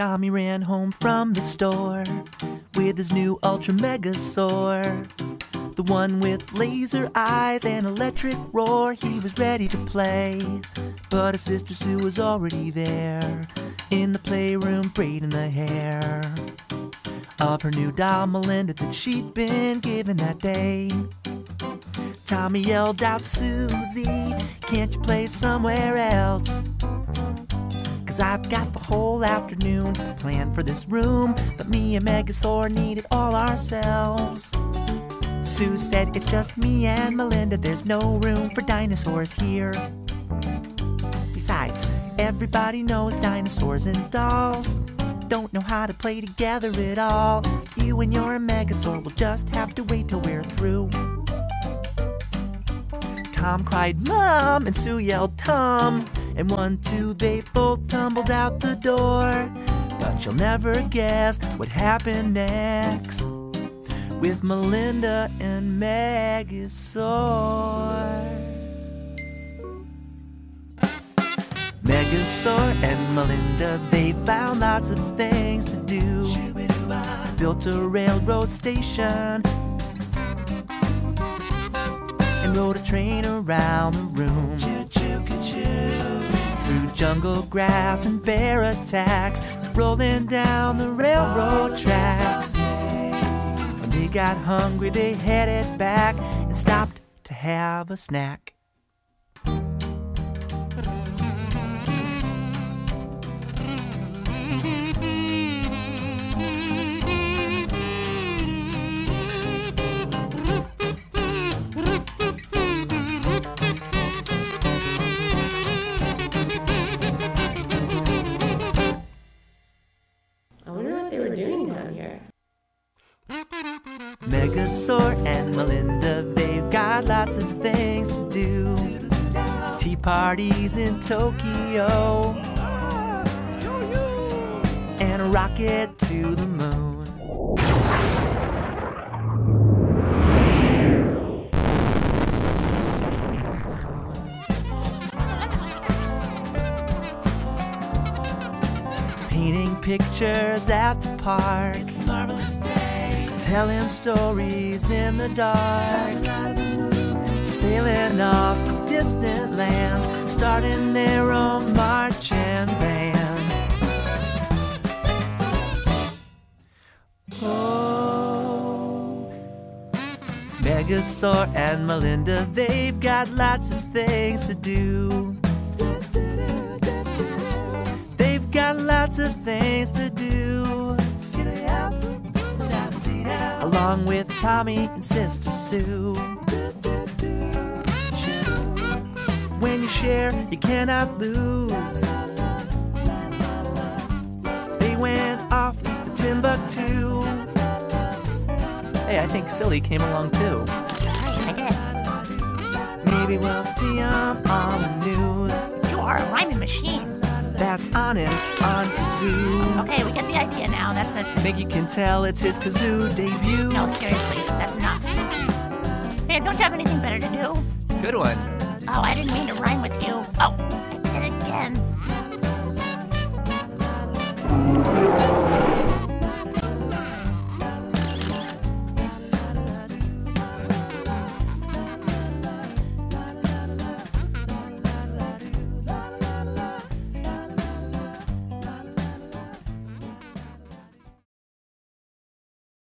Tommy ran home from the store with his new Ultra Megasaur. The one with laser eyes and electric roar. He was ready to play, but his sister Sue was already there in the playroom braiding the hair of her new doll Melinda that she'd been given that day. Tommy yelled out, Susie, can't you play somewhere else? Cause I've got the whole afternoon planned for this room, but me and Megasaur need it all ourselves. Sue said, It's just me and Melinda, there's no room for dinosaurs here. Besides, everybody knows dinosaurs and dolls don't know how to play together at all. You and your Megasaur will just have to wait till we're through. Tom cried, Mom, and Sue yelled, Tom. And one, two, they both tumbled out the door. But you'll never guess what happened next with Melinda and Megasaur. Megasaur and Melinda, they found lots of things to do. Built a railroad station and rode a train around the room. Jungle grass and bear attacks, rolling down the railroad tracks. When they got hungry, they headed back and stopped to have a snack. Were doing down here. Megasaur and Melinda, they've got lots of things to do. Tea parties in Tokyo. And a rocket to the moon. Pictures at the park. It's a marvelous day. Telling stories in the dark. Sailing off to distant lands. Starting their own marching band. Oh. Megasaur and Melinda, they've got lots of things to do. Lots of things to do. Along with Tommy and Sister Sue. When you share, you cannot lose. They went off to Timbuktu. Hey, I think Silly came along too. Maybe we'll see him on That's on him on kazoo. Okay, we get the idea now. That's it. Think you can tell it's his kazoo debut. No, seriously, that's enough. Hey, don't you have anything better to do? Good one. Oh, I didn't mean to rhyme with you. Oh,